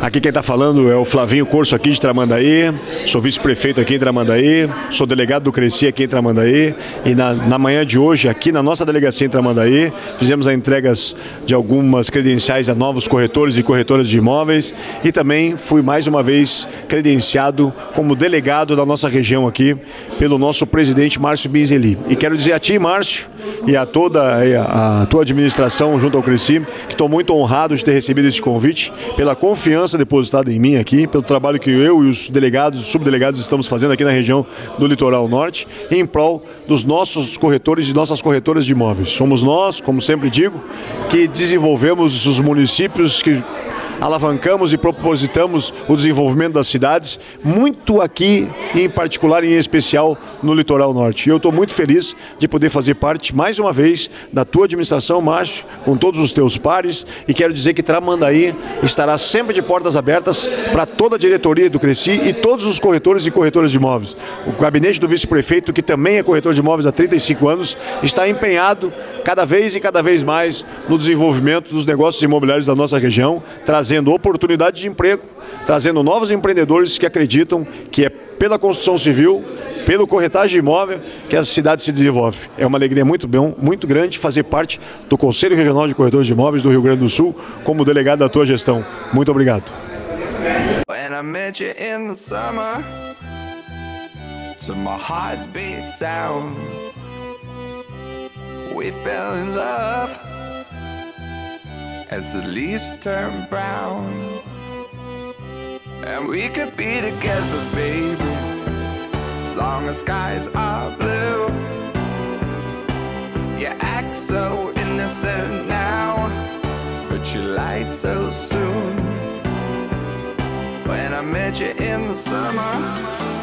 aqui quem está falando é o Flavinho Corso aqui de Tramandaí, sou vice-prefeito aqui em Tramandaí, sou delegado do Cresci aqui em Tramandaí. E na, na manhã de hoje aqui na nossa delegacia em Tramandaí fizemos a entregas de algumas credenciais a novos corretores e corretoras de imóveis. E também fui mais uma vez credenciado como delegado da nossa região aqui pelo nosso presidente Márcio Binzeli. E quero dizer a ti, Márcio, e a toda a, tua administração junto ao Cresci, que estou muito honrado de ter recebido esse convite pela confiança depositada em mim aqui, pelo trabalho que eu e os delegados e subdelegados estamos fazendo aqui na região do Litoral Norte, em prol dos nossos corretores e nossas corretoras de imóveis. Somos nós, como sempre digo, que desenvolvemos os municípios que alavancamos e propositamos o desenvolvimento das cidades, muito aqui, em particular e em especial no litoral norte. E eu estou muito feliz de poder fazer parte, mais uma vez, da tua administração, Márcio, com todos os teus pares, e quero dizer que Tramandaí estará sempre de portas abertas para toda a diretoria do Cresci e todos os corretores e corretoras de imóveis. O gabinete do vice-prefeito, que também é corretor de imóveis há 35 anos, está empenhado cada vez e cada vez mais no desenvolvimento dos negócios imobiliários da nossa região, trazendo oportunidade de emprego, trazendo novos empreendedores que acreditam que é pela construção civil, pelo corretagem de imóvel que a cidade se desenvolve. É uma alegria muito bom, muito grande fazer parte do Conselho Regional de Corretores de Imóveis do Rio Grande do Sul como delegado da tua gestão. Muito obrigado. As the leaves turn brown. And we could be together, baby, as skies are blue. You act so innocent now, but you lied so soon. When I met you in the summer.